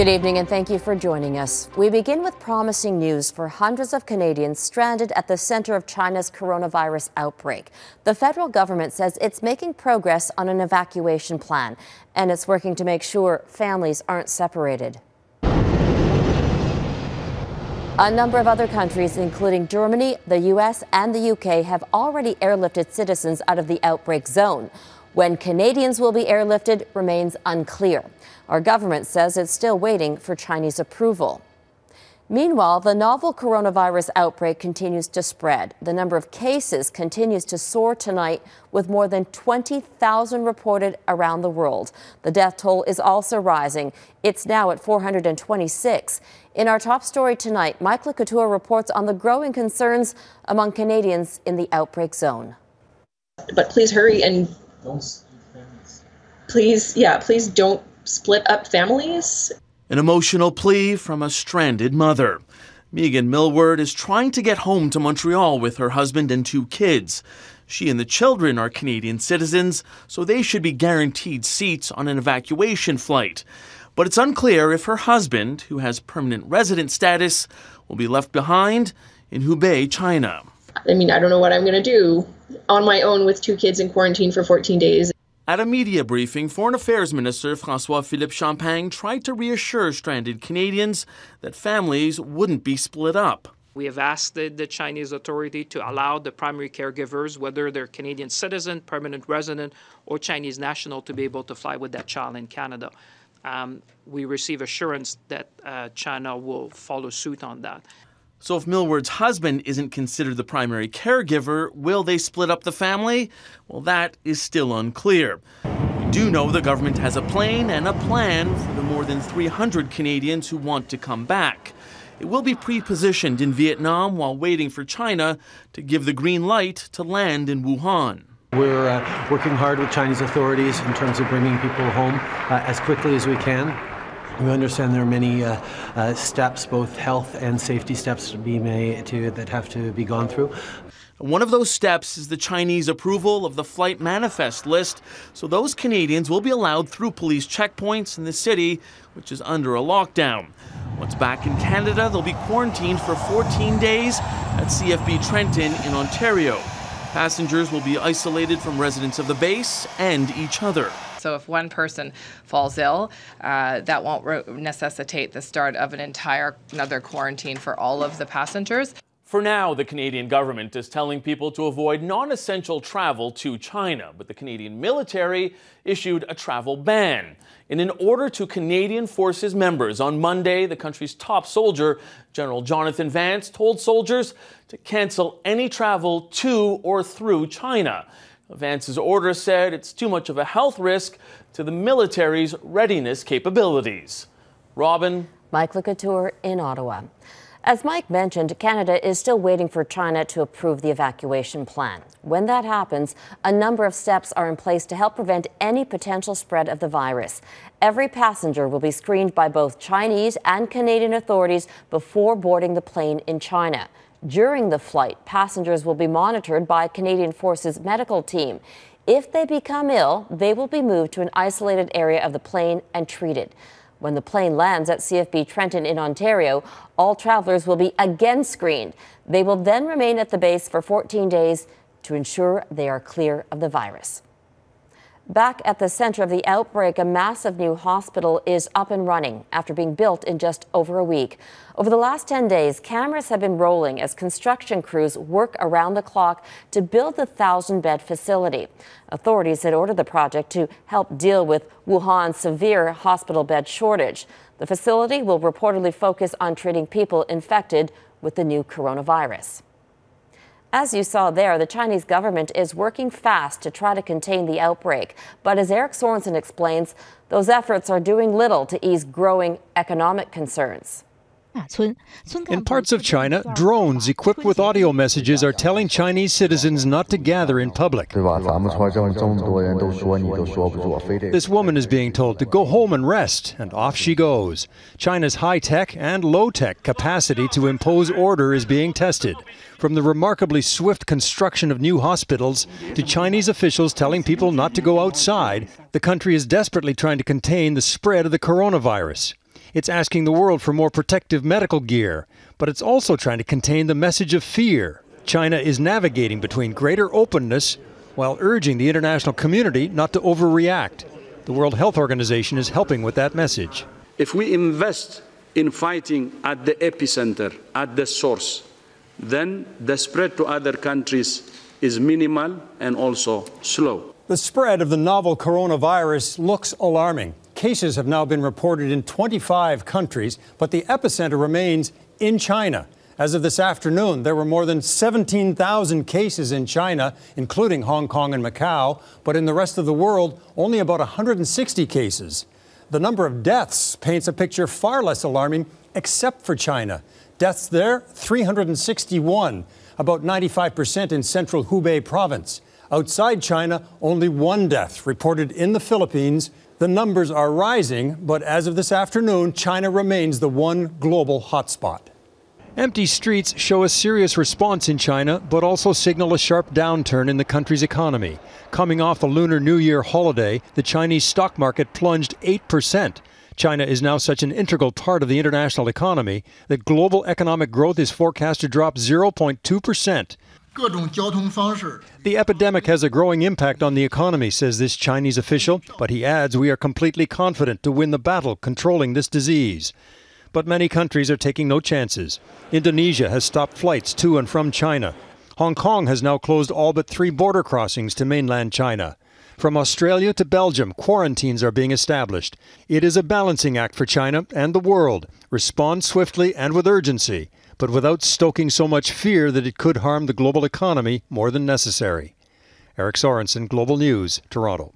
Good evening and thank you for joining us. We begin with promising news for hundreds of Canadians stranded at the center of China's coronavirus outbreak. The federal government says it's making progress on an evacuation plan and it's working to make sure families aren't separated. A number of other countries, including Germany, the US, and the UK, have already airlifted citizens out of the outbreak zone. When Canadians will be airlifted remains unclear. Our government says it's still waiting for Chinese approval. Meanwhile, the novel coronavirus outbreak continues to spread. The number of cases continues to soar tonight, with more than 20,000 reported around the world. The death toll is also rising. It's now at 426. In our top story tonight, Mike Le Couteur reports on the growing concerns among Canadians in the outbreak zone. But please hurry and don't split families. please, yeah, please don't split up families. An emotional plea from a stranded mother. Megan Millward is trying to get home to Montreal with her husband and two kids. She and the children are Canadian citizens, so they should be guaranteed seats on an evacuation flight. But it's unclear if her husband, who has permanent resident status, will be left behind in Hubei, China. I mean, I don't know what I'm going to do on my own with two kids in quarantine for 14 days. At a media briefing, Foreign Affairs Minister Francois Philippe Champagne tried to reassure stranded Canadians that families wouldn't be split up. We have asked the, the, Chinese authority to allow the primary caregivers, whether they're Canadian citizen, permanent resident, or Chinese national, to be able to fly with that child in Canada. Um, we receive assurance that uh, China will follow suit on that. So, if Millward's husband isn't considered the primary caregiver, will they split up the family? Well, that is still unclear. We do know the government has a plane and a plan for the more than 300 Canadians who want to come back. It will be pre positioned in Vietnam while waiting for China to give the green light to land in Wuhan. We're uh, working hard with Chinese authorities in terms of bringing people home uh, as quickly as we can. We understand there are many uh, uh, steps, both health and safety steps, to be made to that have to be gone through. One of those steps is the Chinese approval of the flight manifest list, so those Canadians will be allowed through police checkpoints in the city, which is under a lockdown. Once back in Canada, they'll be quarantined for 14 days at CFB Trenton in Ontario. Passengers will be isolated from residents of the base and each other. So if one person falls ill, uh, that won't re- necessitate the start of an entire another quarantine for all of the passengers. For now, the Canadian government is telling people to avoid non essential travel to China, but the Canadian military issued a travel ban. In an order to Canadian Forces members on Monday, the country's top soldier, General Jonathan Vance, told soldiers to cancel any travel to or through China. Vance's order said it's too much of a health risk to the military's readiness capabilities. Robin. Mike Le Couteur in Ottawa. As Mike mentioned, Canada is still waiting for China to approve the evacuation plan. When that happens, a number of steps are in place to help prevent any potential spread of the virus. Every passenger will be screened by both Chinese and Canadian authorities before boarding the plane in China. During the flight, passengers will be monitored by Canadian Forces medical team. If they become ill, they will be moved to an isolated area of the plane and treated. When the plane lands at CFB Trenton in Ontario, all travelers will be again screened. They will then remain at the base for 14 days to ensure they are clear of the virus. Back at the center of the outbreak, a massive new hospital is up and running after being built in just over a week. Over the last 10 days, cameras have been rolling as construction crews work around the clock to build the 1,000 bed facility. Authorities had ordered the project to help deal with Wuhan's severe hospital bed shortage. The facility will reportedly focus on treating people infected with the new coronavirus. As you saw there, the Chinese government is working fast to try to contain the outbreak. But as Eric Sorensen explains, those efforts are doing little to ease growing economic concerns. In parts of China, drones equipped with audio messages are telling Chinese citizens not to gather in public. This woman is being told to go home and rest, and off she goes. China's high tech and low tech capacity to impose order is being tested. From the remarkably swift construction of new hospitals to Chinese officials telling people not to go outside, the country is desperately trying to contain the spread of the coronavirus. It's asking the world for more protective medical gear, but it's also trying to contain the message of fear. China is navigating between greater openness while urging the international community not to overreact. The World Health Organization is helping with that message. If we invest in fighting at the epicenter, at the source, then the spread to other countries is minimal and also slow. The spread of the novel coronavirus looks alarming. Cases have now been reported in 25 countries, but the epicenter remains in China. As of this afternoon, there were more than 17,000 cases in China, including Hong Kong and Macau, but in the rest of the world, only about 160 cases. The number of deaths paints a picture far less alarming, except for China. Deaths there, 361, about 95% in central Hubei province. Outside China, only one death reported in the Philippines. The numbers are rising, but as of this afternoon, China remains the one global hotspot. Empty streets show a serious response in China, but also signal a sharp downturn in the country's economy. Coming off the Lunar New Year holiday, the Chinese stock market plunged 8%. China is now such an integral part of the international economy that global economic growth is forecast to drop 0.2%. The epidemic has a growing impact on the economy, says this Chinese official, but he adds we are completely confident to win the battle controlling this disease. But many countries are taking no chances. Indonesia has stopped flights to and from China. Hong Kong has now closed all but three border crossings to mainland China. From Australia to Belgium, quarantines are being established. It is a balancing act for China and the world. Respond swiftly and with urgency, but without stoking so much fear that it could harm the global economy more than necessary. Eric Sorensen, Global News, Toronto.